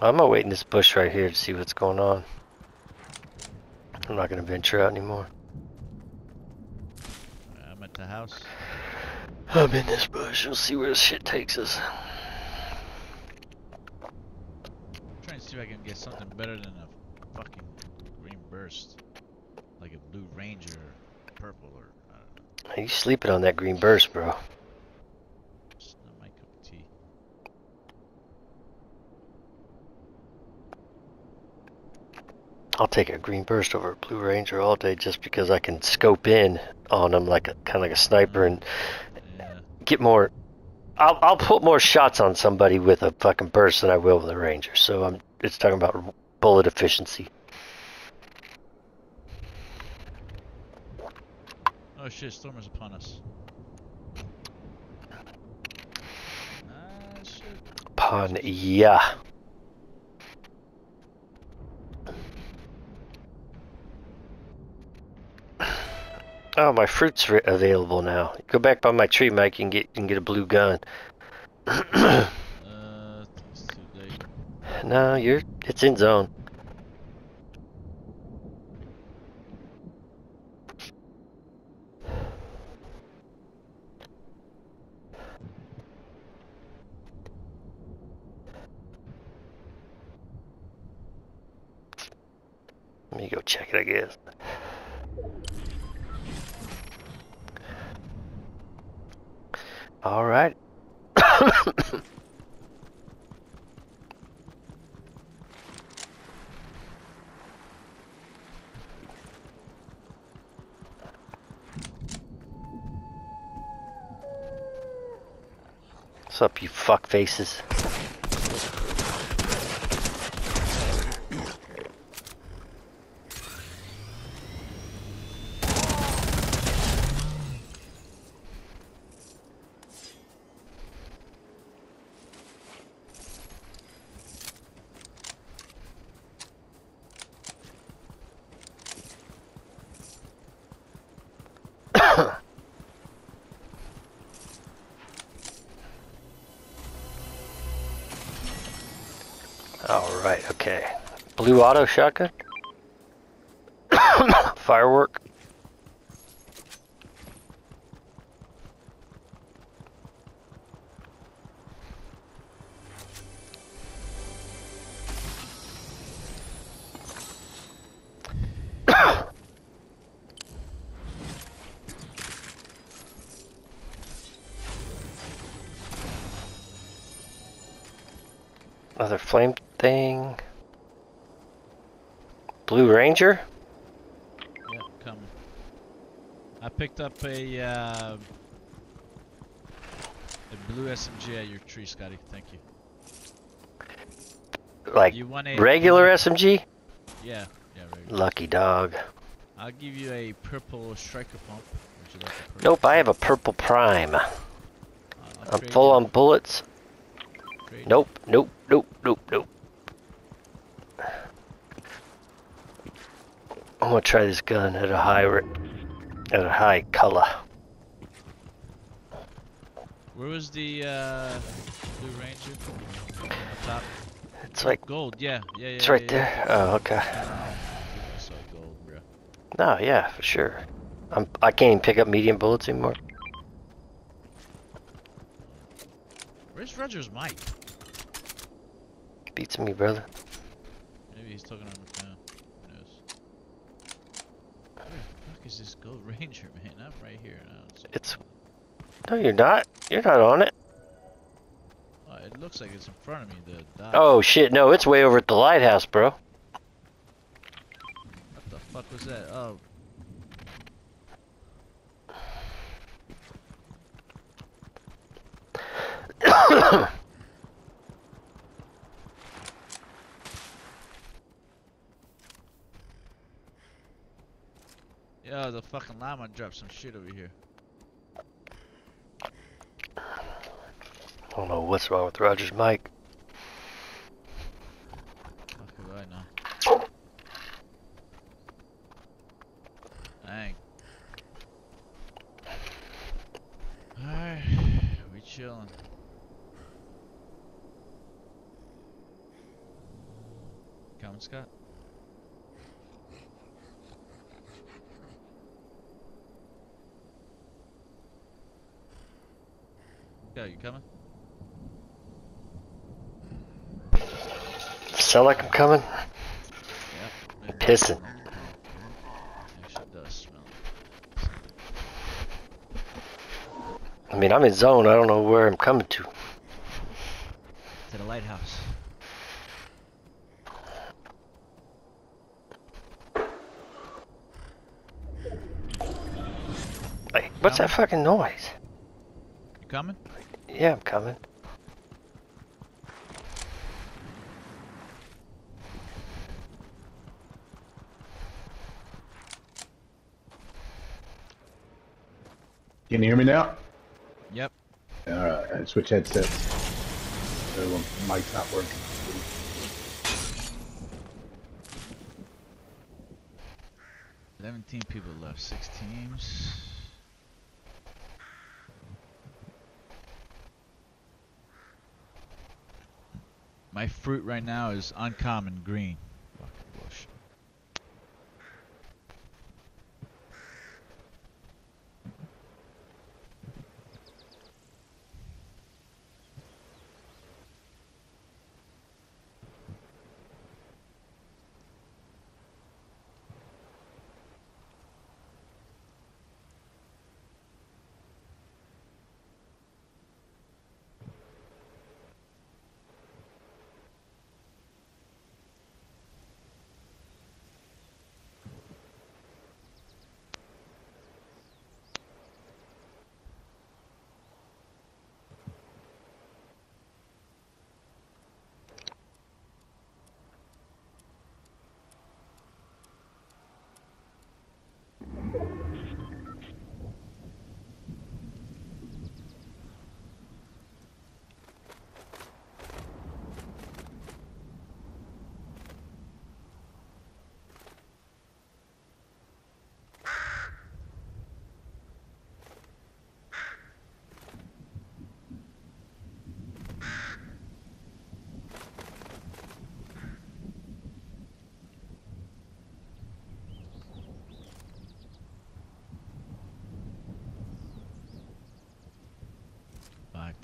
I'm gonna wait in this bush right here to see what's going on. I'm not gonna venture out anymore. I'm at the house. I'm in this bush. We'll see where this shit takes us. I'm trying to see if I can get something better than a fucking green burst. Like a blue ranger or purple or I don't know. Are You sleeping on that green burst, bro. It's not my cup of tea. I'll take a green burst over a blue ranger all day just because I can scope in on them like a kind of like a sniper and Yeah. get more. I'll I'll put more shots on somebody with a fucking burst than I will with a ranger. So I'm it's talking about bullet efficiency. Oh shit, storm is upon us. Ah shit. Yeah. Oh, my fruit's available now. Go back by my tree, Mike. and get you can get a blue gun. Uh it's too late. no, you're it's in zone. Let me go check it, I guess. All right. What's up, you fuck faces? All right, okay. Blue auto shotgun. Firework. Another flame thing. Blue Ranger? Yeah, coming. I picked up a uh, a blue SMG at your tree, Scotty. Thank you. Like You want a regular SMG? Yeah, yeah, regular. Lucky dog. I'll give you a purple striker pump. Like purple? Nope, I have a purple prime. I'll I'm full on bullets. Nope, nope, nope, nope, nope. I'm gonna try this gun at a high at a high color. Where was the uh, blue ranger? Up top. It's like Gold. Yeah, yeah, yeah. it's right yeah, yeah. there. Oh, okay. Gold, bro. No, yeah, for sure. I'm I can't even pick up medium bullets anymore. Where's Roger's mic? Beats me, brother. Maybe he's talking on the phone. Who knows? Where the fuck is this gold ranger, man? I'm right here. and I don't see it. It's no, you're not. You're not on it. Oh, it looks like it's in front of me. The dot. Oh shit, no, it's way over at the lighthouse, bro. What the fuck was that? Oh. Yo, the fucking llama dropped some shit over here. I don't know what's wrong with Roger's mic. Fuck do I know? Dang. Alright, we chilling. coming, Scott? Yeah, you coming? Sound like I'm coming? Pissing. Actually, does smell. I mean, I'm in zone. I don't know where I'm coming to. To the lighthouse. Like, what's that fucking noise? You coming? Yeah, I'm coming. Can you hear me now? Yep. Alright, I switch headsets. The other one mic's not working. Seventeen people left. Six teams. My fruit right now is uncommon green.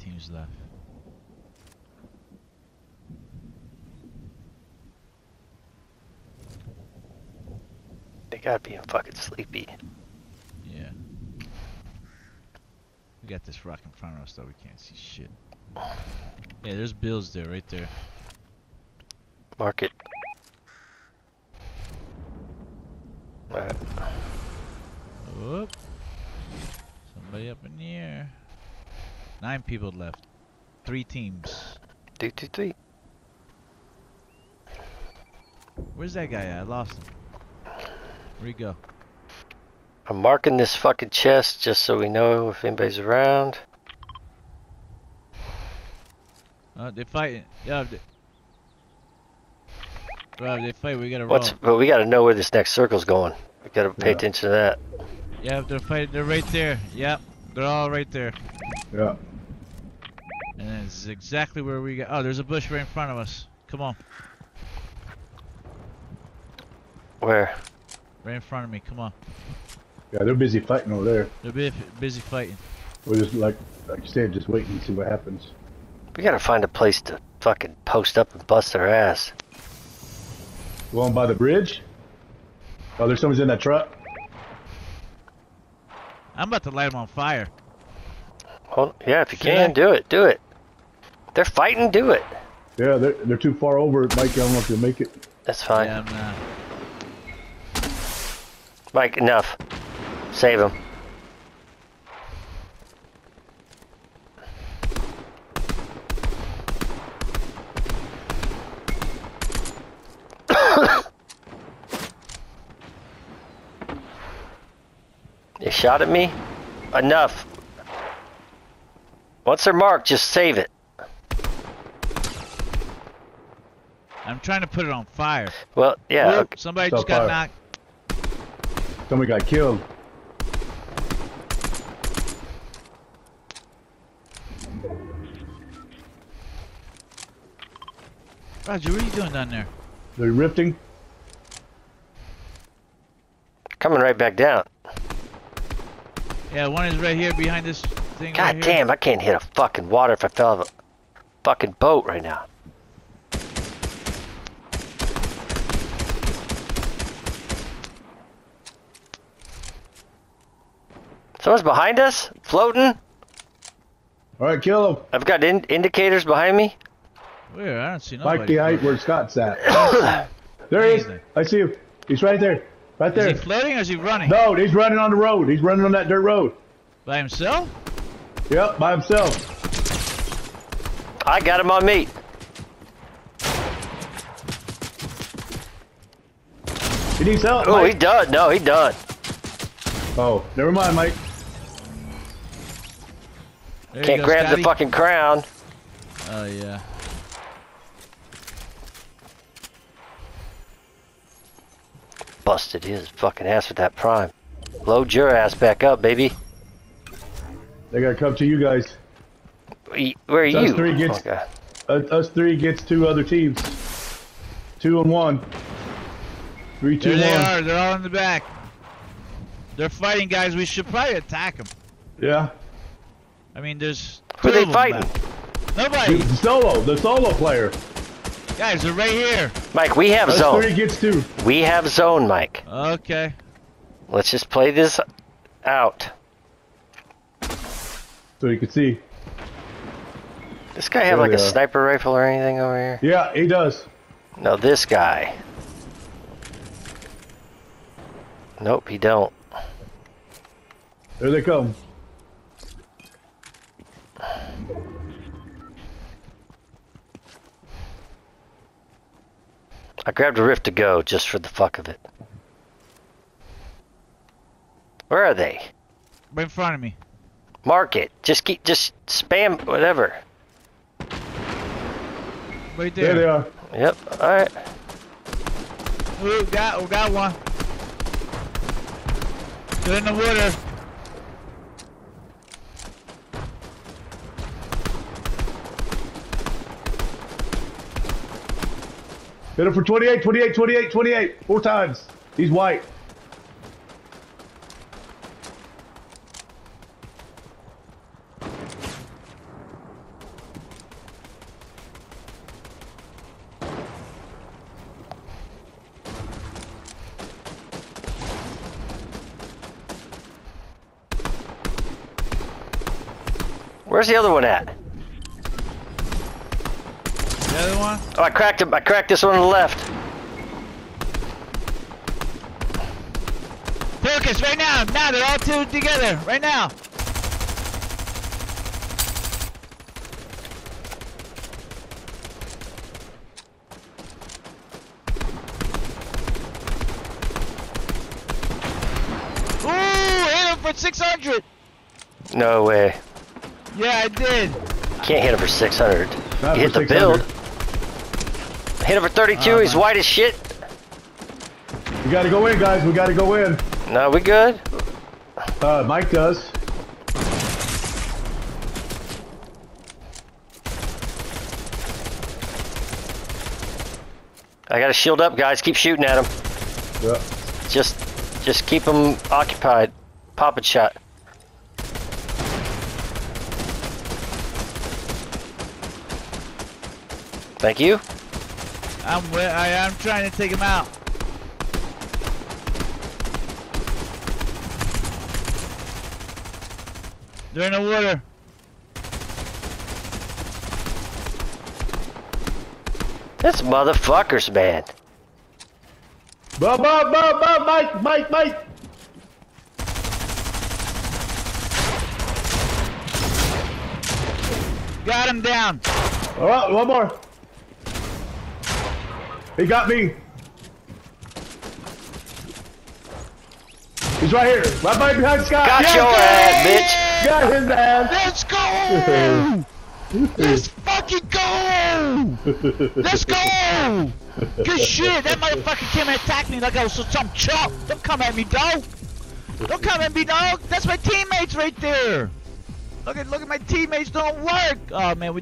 Teams left. They gotta be fucking sleepy. Yeah. We got this rock in front of us though, we can't see shit. Yeah, there's bills there, right there. Mark it. Alright. Whoop. Somebody up in the air. Nine people left. Three teams. Two, two, three. Where's that guy at? I lost him. Where'd he go? I'm marking this fucking chest just so we know if anybody's around. Uh, they're fighting. Yeah, they... Bro, they fight. We gotta roll. What's but we gotta know where this next circle's going. We gotta pay Yeah. attention to that. Yeah, they're fighting. They're right there. Yep, they're all right there. Yeah. And that's exactly where we got. Oh, there's a bush right in front of us. Come on, Where? right in front of me. Come on. Yeah, they're busy fighting over there. They're bu- busy fighting. We're just like like you said, just waiting to see what happens. We gotta find a place to fucking post up and bust their ass. Going by the bridge? Oh, there's someone's in that truck. I'm about to light them on fire. Well, yeah, if you Should can, I? do it. Do it. They're fighting, do it. Yeah, they're they're too far over, Mike. I don't know if they'll make it. That's fine. Yeah, I'm not. Mike, enough. Save him. they shot at me? Enough. Once they're marked, just save it. I'm trying to put it on fire. Well, yeah. Whoop, okay. Somebody Stop just got fire. knocked. Somebody got killed. Roger, what are you doing down there? They're rifting. Coming right back down. Yeah, one is right here behind this thing. God right here. damn, I can't hit a fucking water if I fell off a fucking boat right now. Someone's behind us? Floating? All right, kill him. I've got in indicators behind me. Where? I don't see nobody. Mike the height where Scott's at. there he is. I see him. He's right there. Right Is he there. floating or is he running? No, he's running on the road. He's running on that dirt road. By himself? Yep, by himself. I got him on me. He needs help. Oh, he Mike. done. No, he done. Oh, never mind, Mike. There Can't go, grab Scotty. the fucking crown. Oh yeah. Busted his fucking ass with that prime. Load your ass back up, baby. They gotta come to you guys. Where where are Those you? three gets- Okay. Uh, us three gets two other teams. Two and one. Three, two, There they one. are. They're all in the back. They're fighting, guys. We should probably attack them. Yeah. I mean, there's. Who are they fighting? Nobody. The solo, the solo player. Guys, they're right here. Mike, we have Us zone. three gets two. We have zone, Mike. Okay. Let's just play this out. So you can see. This guy have There like a are. sniper rifle or anything over here? Yeah, he does. No, this guy. Nope, he don't. There they come. I grabbed a rift to go just for the fuck of it. Where are they? Right in front of me. Mark it. Just keep, just spam whatever. Right There there. they are. Yep. All right. Ooh, got, we got one. They're in the water. Hit him for 28, 28, 28, 28. Four times. He's white. Where's the other one at? One. Oh, I cracked him. I cracked this one on the left. Focus right now. Now they're all two together. Right now. Ooh, hit him for 600. No way. Yeah, I did. Can't hit him for 600. Not You hit for the build. 600. Hit him for 32. Oh, He's white as shit. We gotta go in, guys. We gotta go in. No, we good. Uh, Mike does. I got to shield up, guys. Keep shooting at him. Yeah. Just, just keep them occupied. Pop a shot. Thank you. I'm wi- I am trying to take him out. They're in the water. This motherfuckers, man. Bob, Bob, Bob, Bob, Mike, Mike, Mike. Got him down. All right, one more. He got me. He's right here, right by behind Scott. Got Yes, your yes! bitch. Got his ass. Let's go! Let's fucking go! Let's go! Good shit! That motherfucker came and attacked me like I was some chump. Don't come at me, dog. Don't come at me, dog. That's my teammates right there. Look at look at my teammates. Don't work. Oh man, we